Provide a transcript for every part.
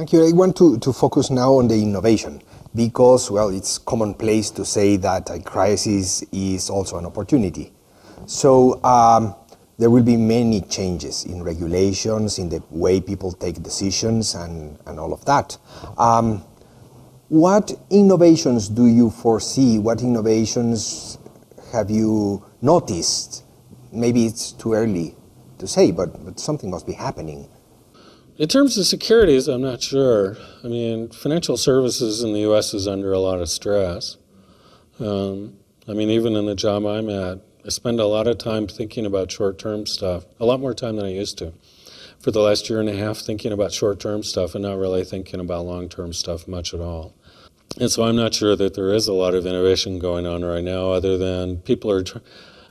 Thank you. I want to, to focus now on the innovation because, well, it's commonplace to say that a crisis is also an opportunity. So um, there will be many changes in regulations, in the way people take decisions, and, and all of that. Um, what innovations do you foresee? What innovations have you noticed? Maybe it's too early to say, but, but something must be happening. In terms of securities, I'm not sure. I mean, financial services in the U.S. is under a lot of stress. Um, I mean, even in the job I'm at, I spend a lot of time thinking about short term stuff, a lot more time than I used to. For the last year and a half, thinking about short term stuff and not really thinking about long term stuff much at all. And so I'm not sure that there is a lot of innovation going on right now, other than people are. Tr-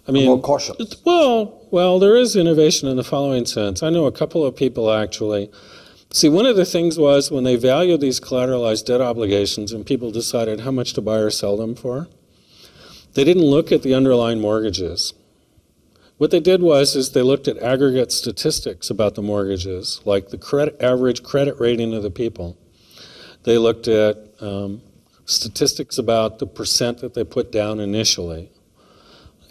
I mean, more cautious. Well, well, there is innovation in the following sense. I know a couple of people actually. See, one of the things was when they valued these collateralized debt obligations and people decided how much to buy or sell them for, they didn't look at the underlying mortgages. What they did was is they looked at aggregate statistics about the mortgages, like the credit, average credit rating of the people. They looked at um, statistics about the percent that they put down initially.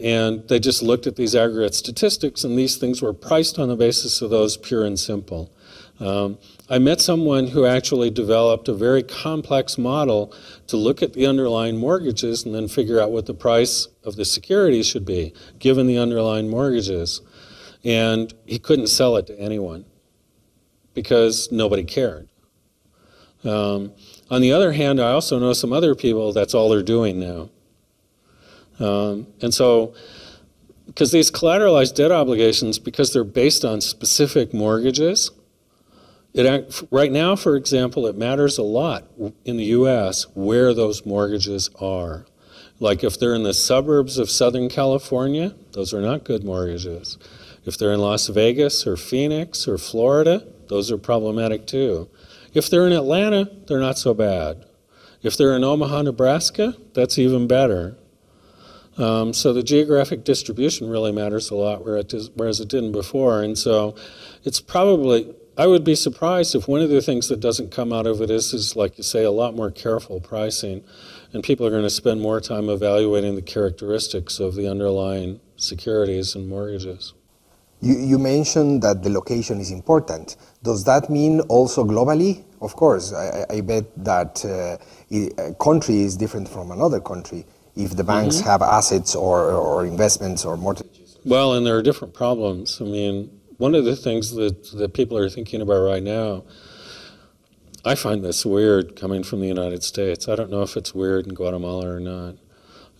And they just looked at these aggregate statistics, and these things were priced on the basis of those pure and simple. Um, I met someone who actually developed a very complex model to look at the underlying mortgages and then figure out what the price of the security should be, given the underlying mortgages. And he couldn't sell it to anyone because nobody cared. Um, on the other hand, I also know some other people that's all they're doing now. Um, and so, because these collateralized debt obligations, because they're based on specific mortgages, it, right now, for example, it matters a lot in the U.S. where those mortgages are. Like if they're in the suburbs of Southern California, those are not good mortgages. If they're in Las Vegas or Phoenix or Florida, those are problematic too. If they're in Atlanta, they're not so bad. If they're in Omaha, Nebraska, that's even better. Um, so the geographic distribution really matters a lot, whereas it didn't before. And so it's probably, I would be surprised if one of the things that doesn't come out of it is, is like you say, a lot more careful pricing. And people are going to spend more time evaluating the characteristics of the underlying securities and mortgages. You, you mentioned that the location is important. Does that mean also globally? Of course, I, I bet that uh, a country is different from another country if the banks mm-hmm. have assets or, or investments or mortgages. Well, and there are different problems. I mean, one of the things that, that people are thinking about right now, I find this weird coming from the United States. I don't know if it's weird in Guatemala or not.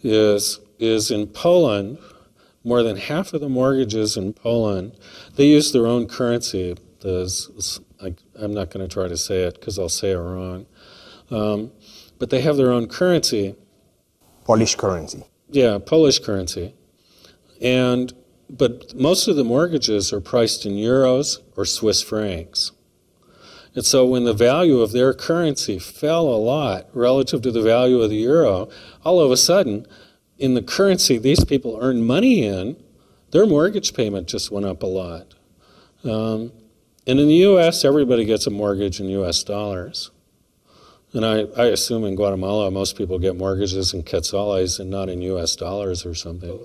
Is is in Poland, more than half of the mortgages in Poland, they use their own currency. The, I, am not going to try to say it because I'll say it wrong. Um, but they have their own currency. Polish currency. Yeah, Polish currency. And but most of the mortgages are priced in euros or Swiss francs. And so when the value of their currency fell a lot relative to the value of the euro, all of a sudden in the currency these people earn money in, their mortgage payment just went up a lot. Um, and in the U.S., everybody gets a mortgage in U.S. dollars. And I, I assume in Guatemala, most people get mortgages in quetzales and not in U.S. dollars or something.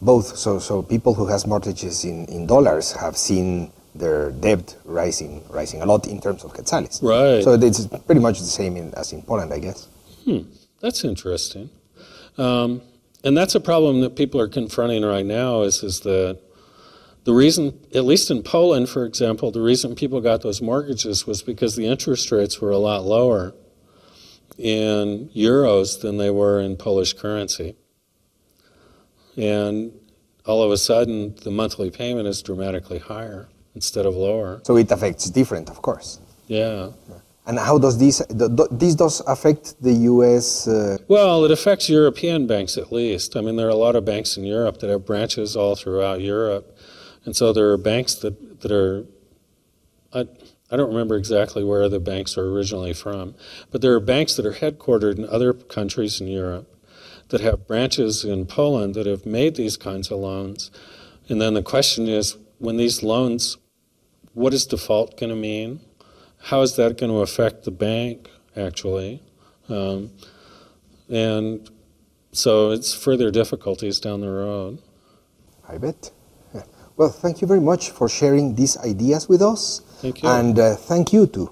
Both. So, so people who has mortgages in, in dollars have seen their debt rising, rising a lot in terms of quetzales. Right. So it's pretty much the same in, as in Poland, I guess. Hmm. That's interesting. Um, and that's a problem that people are confronting right now is, is that the reason, at least in Poland, for example, the reason people got those mortgages was because the interest rates were a lot lower in euros than they were in Polish currency. And all of a sudden, the monthly payment is dramatically higher instead of lower. So it affects different, of course. Yeah. And how does this this does affect the U.S. Uh... Well, it affects European banks at least. I mean, there are a lot of banks in Europe that have branches all throughout Europe, and so there are banks that that are. I, I don't remember exactly where the banks are originally from, but there are banks that are headquartered in other countries in Europe that have branches in Poland that have made these kinds of loans. And then the question is when these loans, what is default going to mean? how is that going to affect the bank, actually? Um, and so it's further difficulties down the road. I bet. Well, thank you very much for sharing these ideas with us. Thank you. And uh, thank you to